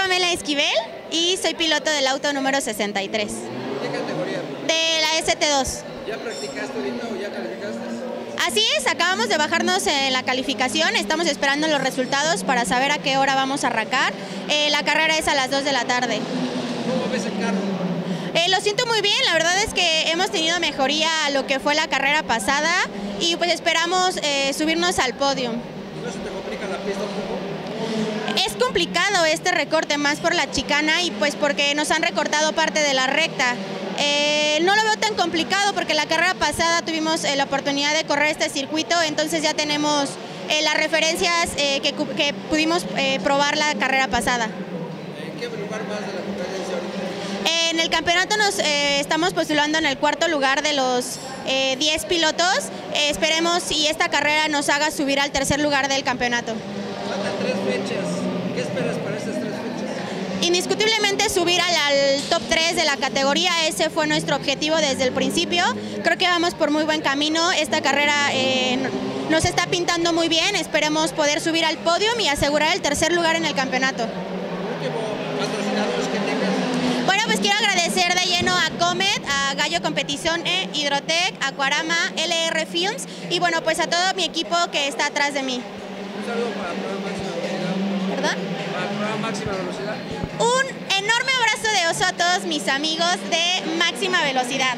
Pamela Esquivel y soy piloto del auto número 63. ¿Qué categoría? De la ST2. ¿Ya practicaste ahorita o ya calificaste? Así es, acabamos de bajarnos en la calificación, estamos esperando los resultados para saber a qué hora vamos a arrancar. Eh, la carrera es a las 2 de la tarde. ¿Cómo ves el carro? Eh, lo siento muy bien, la verdad es que hemos tenido mejoría a lo que fue la carrera pasada y pues esperamos eh, subirnos al podio. ¿No se te complica la pista un poco? Es complicado este recorte, más por la chicana y pues porque nos han recortado parte de la recta. Eh, no lo veo tan complicado porque la carrera pasada tuvimos eh, la oportunidad de correr este circuito, entonces ya tenemos eh, las referencias que, pudimos probar la carrera pasada. ¿En qué lugar más de la competencia ahorita? En el campeonato nos estamos postulando en el cuarto lugar de los eh, 10 pilotos. Eh, esperemos y esta carrera nos haga subir al tercer lugar del campeonato. Faltan tres fechas. ¿Qué esperas para estas tres fechas? Indiscutiblemente subir al, al top 3 de la categoría, ese fue nuestro objetivo desde el principio. Creo que vamos por muy buen camino. Esta carrera eh, nos está pintando muy bien. Esperemos poder subir al podio y asegurar el tercer lugar en el campeonato. Bueno, pues quiero agradecer de lleno a Comet, Gallo Competición, E, Hidrotec, Aquarama, LR Films y bueno, pues a todo mi equipo que está atrás de mí. Un saludo para el programa Máxima Velocidad. ¿Verdad? Para el programa Máxima Velocidad. Un enorme abrazo de oso a todos mis amigos de máxima velocidad.